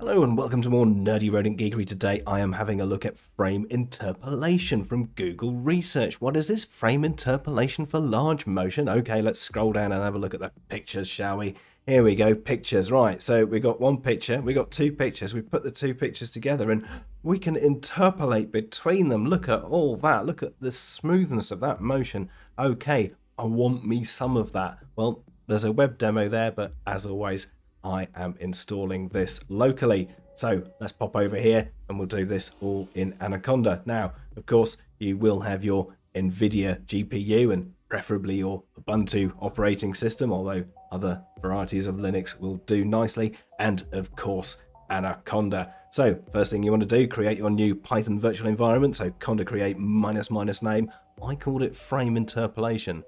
Hello and welcome to more Nerdy Rodent Geekery. Today I am having a look at frame interpolation from Google Research. What is this? Frame interpolation for large motion? Okay, let's scroll down and have a look at the pictures, shall we? Here we go, pictures. Right, so we got one picture, we got two pictures. We put the two pictures together and we can interpolate between them. Look at all that. Look at the smoothness of that motion. Okay, I want me some of that. Well, there's a web demo there, but as always, I am installing this locally. So let's pop over here and we'll do this all in Anaconda. Now, of course, you will have your NVIDIA GPU and preferably your Ubuntu operating system, although other varieties of Linux will do nicely. And of course, Anaconda. So first thing you want to do, create your new Python virtual environment. So conda create minus minus name. I called it frame interpolation.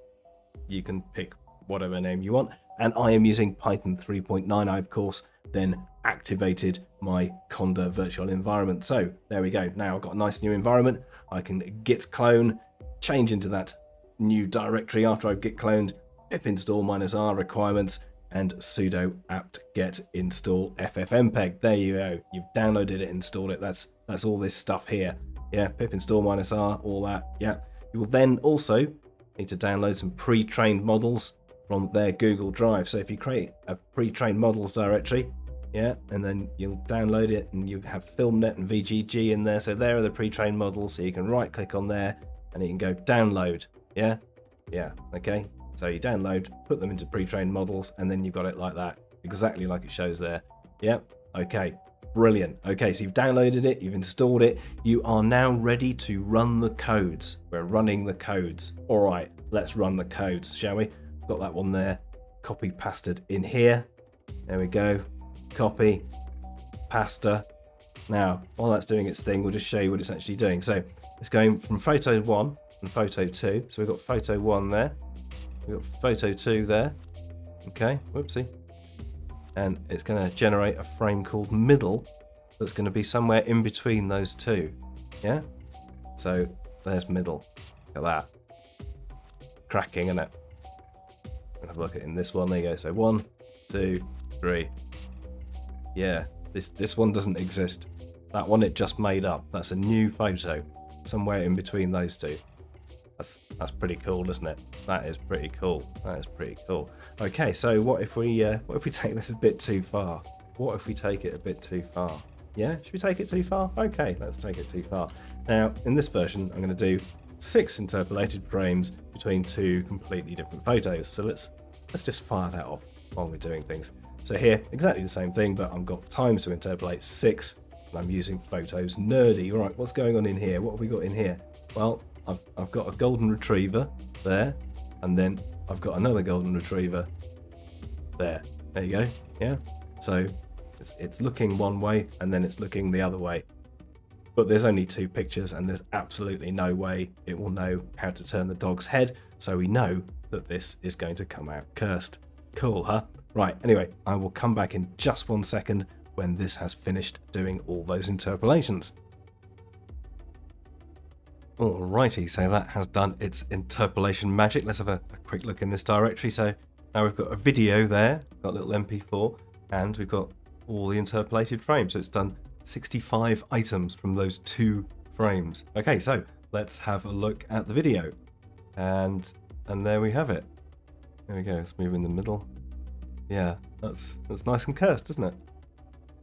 You can pick whatever name you want and I am using Python 3.9. I, of course, then activated my Conda virtual environment. So there we go. Now I've got a nice new environment. I can git clone, change into that new directory after I've git cloned, pip install minus r requirements, and sudo apt get install ffmpeg. There you go. You've downloaded it, installed it. That's that's all this stuff here. Yeah, pip install minus r, all that. Yeah. You will then also need to download some pre-trained models from their Google Drive. So if you create a pre-trained models directory, yeah, and then you'll download it and you have FilmNet and VGG in there. So there are the pre-trained models. So you can right click on there and you can go download. Yeah, yeah, okay. So you download, put them into pre-trained models, and then you've got it like that, exactly like it shows there. Yep, okay, brilliant. Okay, so you've downloaded it, you've installed it, you are now ready to run the codes. We're running the codes. All right, let's run the codes, shall we? Got that one there. Copy pasted in here. There we go. Copy pasta now while that's doing its thing we'll just show you what it's actually doing. So it's going from photo 1 and photo 2 so we've got photo 1 there. We've got photo 2 there. Okay whoopsie. And it's going to generate a frame called middle that's going to be somewhere in between those two. Yeah? So there's middle. Look at that. Cracking in it have a look at in this one. There you go. So one, two, three. Yeah, this this one doesn't exist. That one it just made up. That's a new photo, somewhere in between those two. That's that's pretty cool, isn't it? That is pretty cool. That is pretty cool. Okay, so what if we uh, what if we take this a bit too far? What if we take it a bit too far? Yeah, should we take it too far? Okay, let's take it too far. Now, in this version, I'm going to do six interpolated frames between two completely different photos. So let's let's just fire that off while we're doing things. So here, exactly the same thing, but I've got times to interpolate six, and I'm using photos nerdy. All right, what's going on in here? What have we got in here? Well, I've, I've got a golden retriever there, and then I've got another golden retriever there. There you go. Yeah. So it's, it's looking one way, and then it's looking the other way but there's only two pictures and there's absolutely no way it will know how to turn the dog's head, so we know that this is going to come out cursed. Cool, huh? Right, anyway, I will come back in just one second when this has finished doing all those interpolations. Alrighty, so that has done its interpolation magic. Let's have a, a, quick look in this directory. So now we've got a video there, got a little MP4, and we've got all the interpolated frames. So it's done 65 items from those two frames. Okay, so let's have a look at the video. And and there we have it. There we go, let's move in the middle. Yeah, that's that's nice and cursed, isn't it?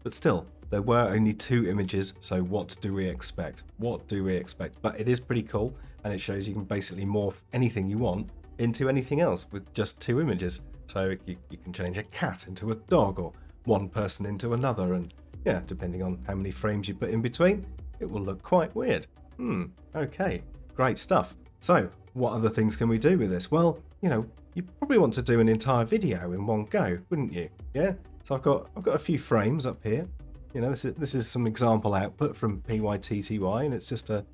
But still, there were only two images, so what do we expect? What do we expect? But it is pretty cool, and it shows you can basically morph anything you want into anything else with just two images. So you, you can change a cat into a dog, or one person into another, and yeah, depending on how many frames you put in between, it will look quite weird. Hmm, okay, great stuff. So, what other things can we do with this? Well, you know, you probably want to do an entire video in one go, wouldn't you? Yeah. So I've got I've got a few frames up here. You know, this is this is some example output from PyTTI, and it's just a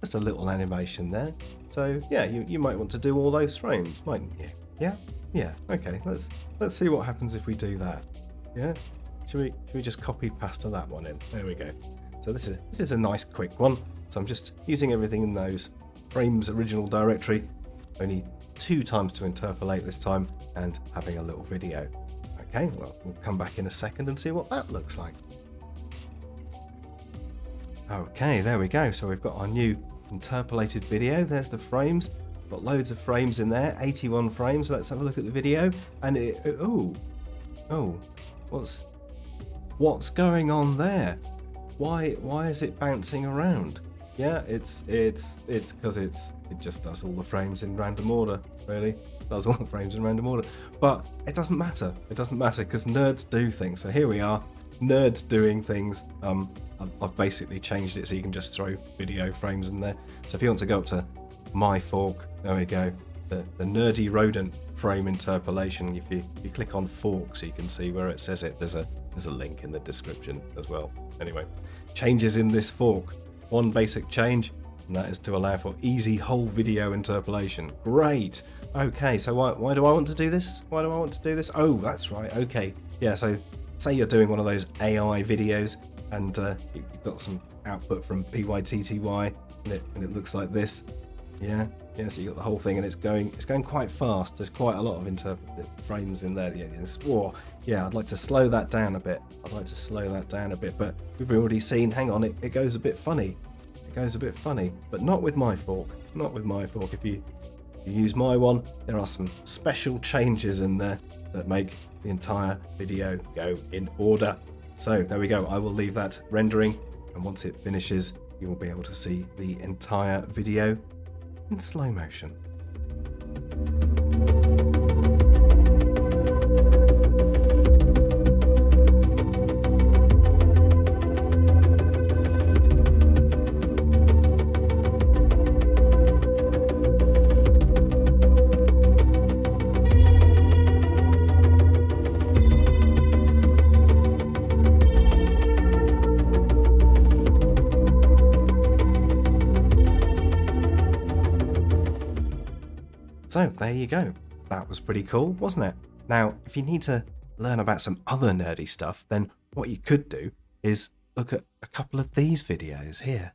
just a little animation there. So yeah, you, you might want to do all those frames, mightn't you? Yeah, yeah. Okay, let's let's see what happens if we do that. Yeah. Should we should we just copy pasta that one in? There we go. So this is this is a nice quick one. So I'm just using everything in those frames original directory. Only two times to interpolate this time and having a little video. Okay, well we'll come back in a second and see what that looks like. Okay, there we go. So we've got our new interpolated video. There's the frames. Got loads of frames in there, 81 frames. Let's have a look at the video. And it, oh, oh, what's what's going on there? Why why is it bouncing around? Yeah, it's it's it's because it's it just does all the frames in random order. Really, does all the frames in random order. But it doesn't matter. It doesn't matter because nerds do things. So here we are, nerds doing things. Um, I've basically changed it so you can just throw video frames in there. So if you want to go up to my fork. There we go. The, the nerdy rodent frame interpolation. If you, you click on forks, you can see where it says it. There's a there's a link in the description as well. Anyway, changes in this fork. One basic change, and that is to allow for easy whole video interpolation. Great. Okay, so why, why do I want to do this? Why do I want to do this? Oh, that's right. Okay. Yeah, so say you're doing one of those AI videos and uh, you've got some output from PyTTI and it, and it looks like this. Yeah, yeah. So you got the whole thing, and it's going, it's going quite fast. There's quite a lot of interpret frames in there. Yeah, whoa, yeah. I'd like to slow that down a bit. I'd like to slow that down a bit, but we've already seen. Hang on, it, it goes a bit funny. It goes a bit funny, but not with my fork. Not with my fork. If you, if you use my one, there are some special changes in there that make the entire video go in order. So there we go. I will leave that rendering, and once it finishes, you will be able to see the entire video in slow motion. So there you go. That was pretty cool, wasn't it? Now, if you need to learn about some other nerdy stuff, then what you could do is look at a couple of these videos here.